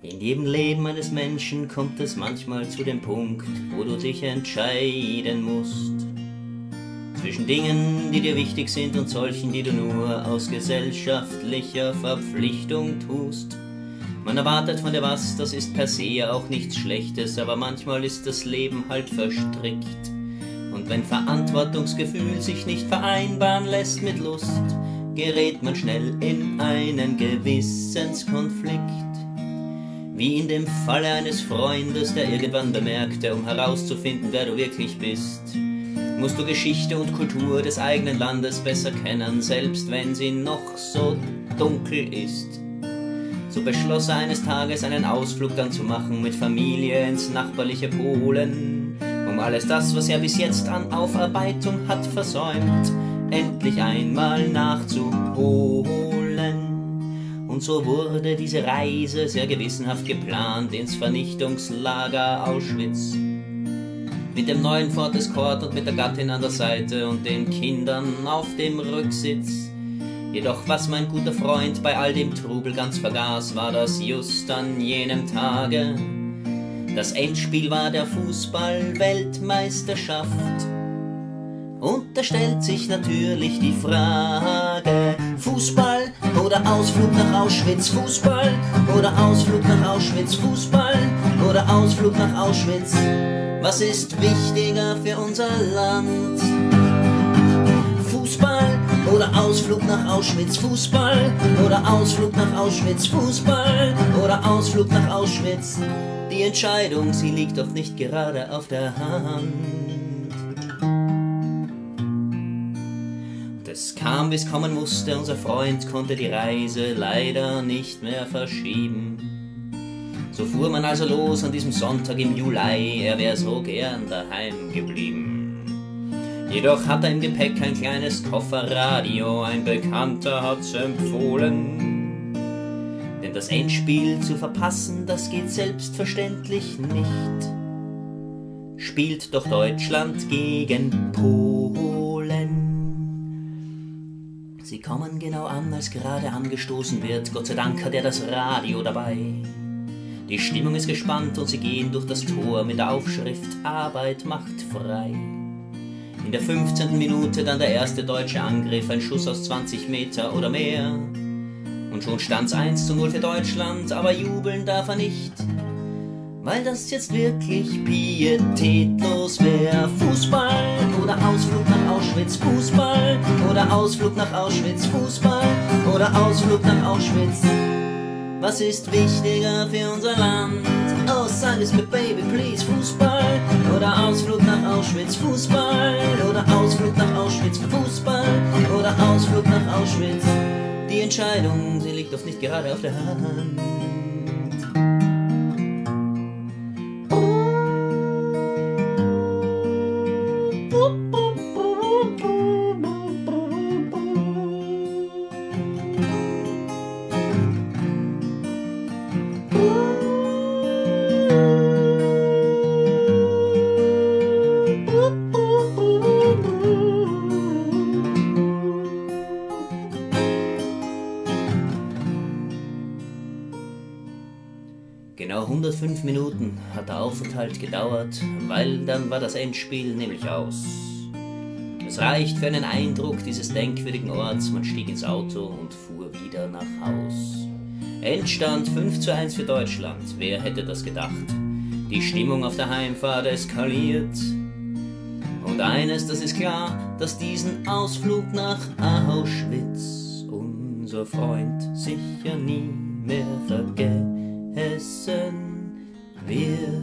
In jedem Leben eines Menschen kommt es manchmal zu dem Punkt, wo du dich entscheiden musst. Zwischen Dingen, die dir wichtig sind und solchen, die du nur aus gesellschaftlicher Verpflichtung tust. Man erwartet von dir was, das ist per se auch nichts Schlechtes, aber manchmal ist das Leben halt verstrickt. Und wenn Verantwortungsgefühl sich nicht vereinbaren lässt mit Lust, gerät man schnell in einen Gewissenskonflikt. Wie in dem Falle eines Freundes, der irgendwann bemerkte, um herauszufinden, wer du wirklich bist, musst du Geschichte und Kultur des eigenen Landes besser kennen, selbst wenn sie noch so dunkel ist. So beschloss er eines Tages einen Ausflug dann zu machen mit Familie ins nachbarliche Polen, um alles das, was er bis jetzt an Aufarbeitung hat versäumt, endlich einmal nachzuholen. So wurde diese Reise sehr gewissenhaft geplant ins Vernichtungslager Auschwitz. Mit dem neuen Ford Escort und mit der Gattin an der Seite und den Kindern auf dem Rücksitz. Jedoch was mein guter Freund bei all dem Trubel ganz vergaß, war das just an jenem Tage. Das Endspiel war der Fußball-Weltmeisterschaft. Und da stellt sich natürlich die Frage, Fußball oder Ausflug nach Auschwitz, Fußball oder Ausflug nach Auschwitz, Fußball oder Ausflug nach Auschwitz. Was ist wichtiger für unser Land? Fußball oder Ausflug nach Auschwitz, Fußball oder Ausflug nach Auschwitz, Fußball oder Ausflug nach Auschwitz. Die Entscheidung, sie liegt doch nicht gerade auf der Hand. Es kam, wie es kommen musste, unser Freund konnte die Reise leider nicht mehr verschieben. So fuhr man also los an diesem Sonntag im Juli, er wär so gern daheim geblieben. Jedoch hat er im Gepäck ein kleines Kofferradio, ein Bekannter hat's empfohlen. Denn das Endspiel zu verpassen, das geht selbstverständlich nicht. Spielt doch Deutschland gegen Polen. Kommen genau an, als gerade angestoßen wird. Gott sei Dank hat er das Radio dabei. Die Stimmung ist gespannt und sie gehen durch das Tor mit der Aufschrift Arbeit macht frei. In der 15. Minute dann der erste deutsche Angriff, ein Schuss aus 20 Meter oder mehr. Und schon stand's 1 zu 0 für Deutschland, aber jubeln darf er nicht, weil das jetzt wirklich pietätlos wäre. Fußball oder Ausflug nach Auschwitz, Fußball oder Ausflug nach Auschwitz, Fußball oder Ausflug nach Auschwitz. Was ist wichtiger für unser Land? Oh, sag es mir, Baby, please. Fußball oder Ausflug nach Auschwitz, Fußball oder Ausflug nach Auschwitz, Fußball oder Ausflug nach Auschwitz. Die Entscheidung, sie liegt doch nicht gerade auf der Hand. Genau 105 Minuten hat der Aufenthalt gedauert, weil dann war das Endspiel nämlich aus. Es reicht für einen Eindruck dieses denkwürdigen Orts, man stieg ins Auto und fuhr wieder nach Haus. Endstand 5 zu 1 für Deutschland, wer hätte das gedacht? Die Stimmung auf der Heimfahrt eskaliert. Und eines, das ist klar, dass diesen Ausflug nach Auschwitz unser Freund sicher nie mehr vergessen wird.